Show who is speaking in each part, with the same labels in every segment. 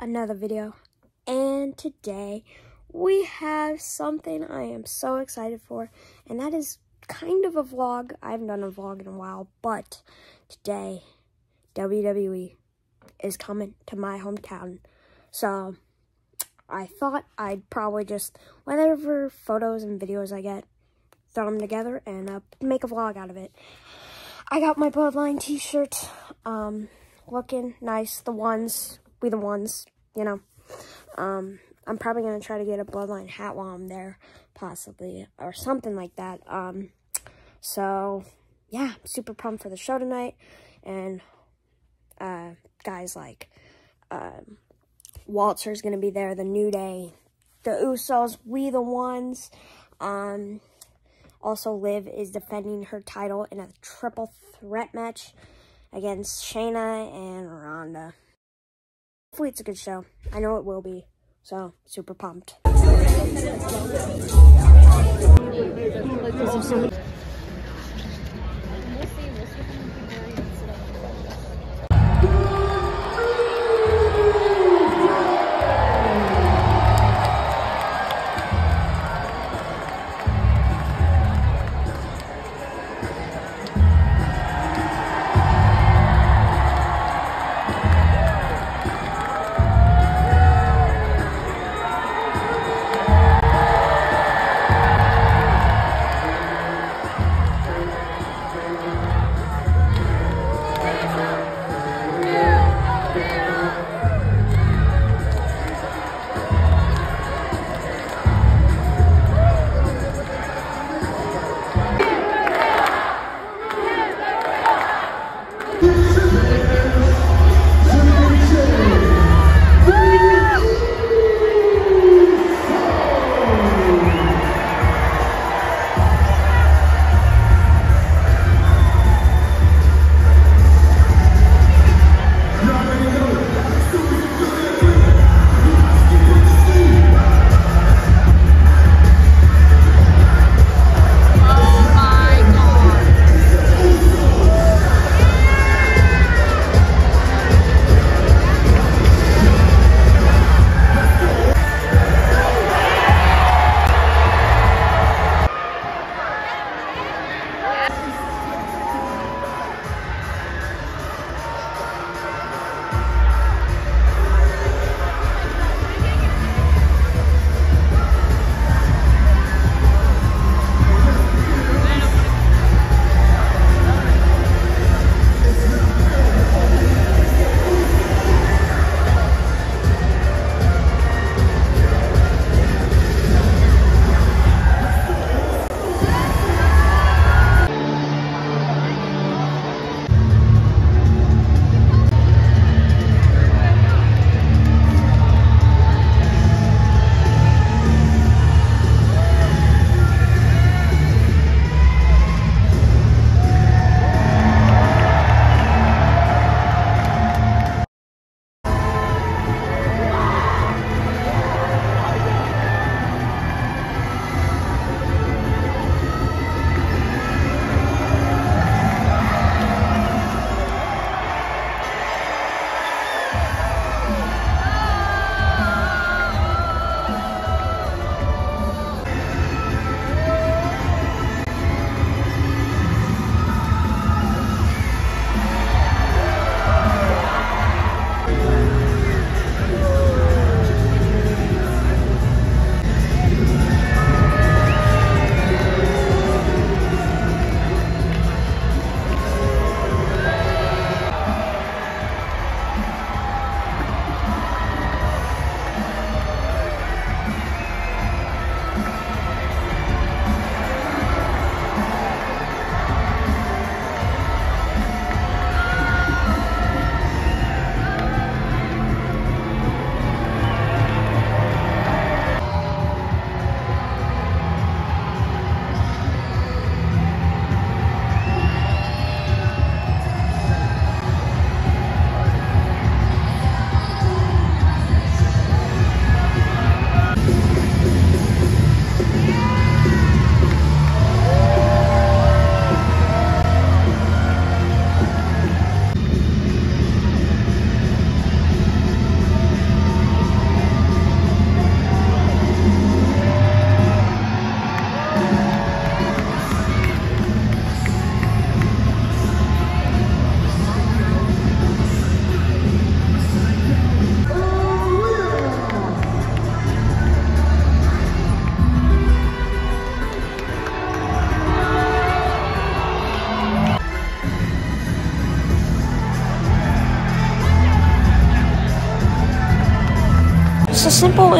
Speaker 1: another video. And today we have something I am so excited for, and that is kind of a vlog. I haven't done a vlog in a while, but today WWE is coming to my hometown. So I thought I'd probably just, whatever photos and videos I get, throw them together and uh, make a vlog out of it. I got my Bloodline t-shirt, um, looking nice, the ones we the ones, you know. Um, I'm probably going to try to get a Bloodline hat while I'm there, possibly, or something like that. Um, so, yeah, super pumped for the show tonight. And, uh, guys like, um, Walter's going to be there, The New Day, The Usos, We the Ones. Um, also, Liv is defending her title in a triple threat match against Shayna and Ronda. Hopefully it's a good show. I know it will be. So, super pumped.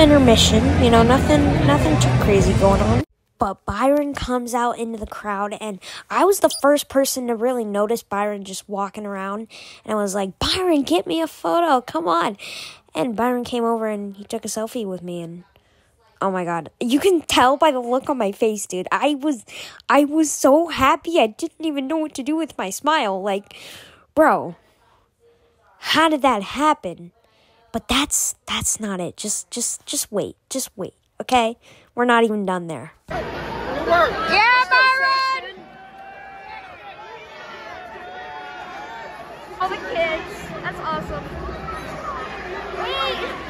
Speaker 2: Intermission, you know, nothing nothing too crazy going on. But Byron comes out into the crowd and I was the first person to really notice Byron just walking around and I was like, "Byron, get me a photo. Come on." And Byron came over and he took a selfie with me and oh my god. You can tell by the look on my face, dude. I was I was so happy. I didn't even know what to do with my smile. Like, bro, how did that happen? But that's that's not it. Just just just wait. Just wait. Okay? We're not even done there.
Speaker 1: Yeah, Byron! All the kids. That's awesome. Wait!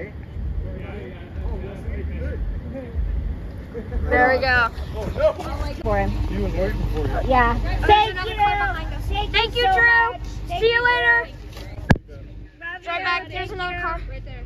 Speaker 3: okay.
Speaker 4: There we go.
Speaker 1: For him.
Speaker 5: He was waiting for you.
Speaker 1: Yeah.
Speaker 4: Thank you. Thank, Thank you, so Drew. Much. See Thank you later. Drive back. There's another car. Right there.